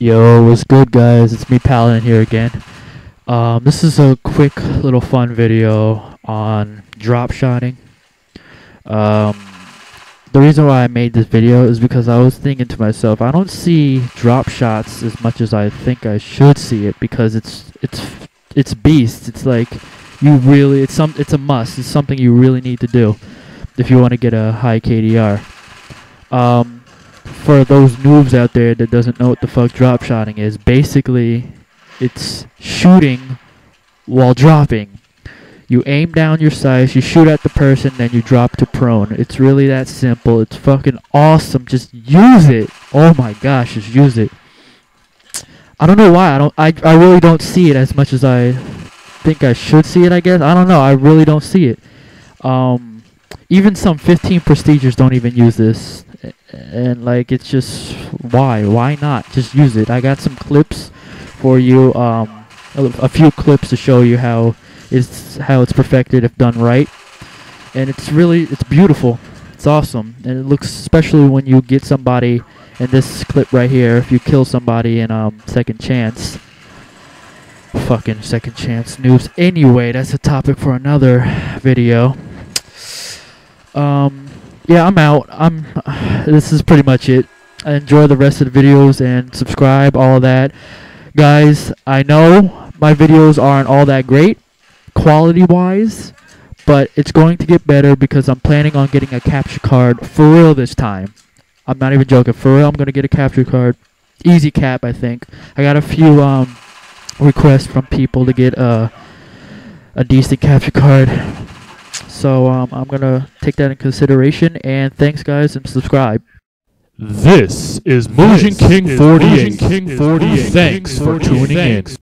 Yo, what's good, guys? It's me, Paladin, here again. Um, this is a quick little fun video on drop shotting. Um, the reason why I made this video is because I was thinking to myself, I don't see drop shots as much as I think I should see it because it's it's it's beast. It's like you really it's some it's a must. It's something you really need to do if you want to get a high KDR. Um, for those noobs out there that doesn't know what the fuck drop shotting is, basically it's shooting while dropping. You aim down your sights, you shoot at the person, then you drop to prone. It's really that simple. It's fucking awesome. Just use it. Oh my gosh, just use it. I don't know why. I don't I I really don't see it as much as I think I should see it, I guess. I don't know. I really don't see it. Um even some 15 prestigers don't even use this and like it's just why? Why not? Just use it. I got some clips for you um a, a few clips to show you how it's how it's perfected if done right. And it's really it's beautiful. It's awesome. And it looks especially when you get somebody in this clip right here if you kill somebody in um second chance. Fucking second chance noobs anyway that's a topic for another video. Um yeah, I'm out. I'm. This is pretty much it. Enjoy the rest of the videos and subscribe, all that, guys. I know my videos aren't all that great, quality-wise, but it's going to get better because I'm planning on getting a capture card for real this time. I'm not even joking. For real, I'm gonna get a capture card. Easy cap, I think. I got a few um requests from people to get a a decent capture card so um, I'm going to take that in consideration. And thanks, guys, and subscribe. This is Mugen King 48. King 48. Thanks for tuning in.